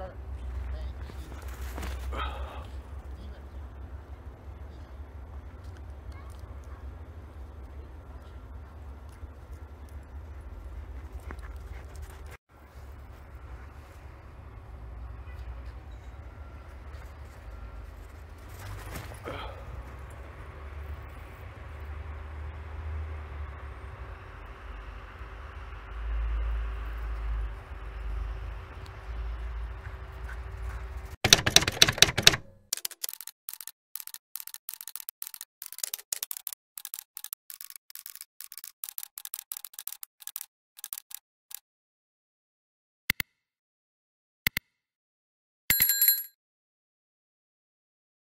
contract?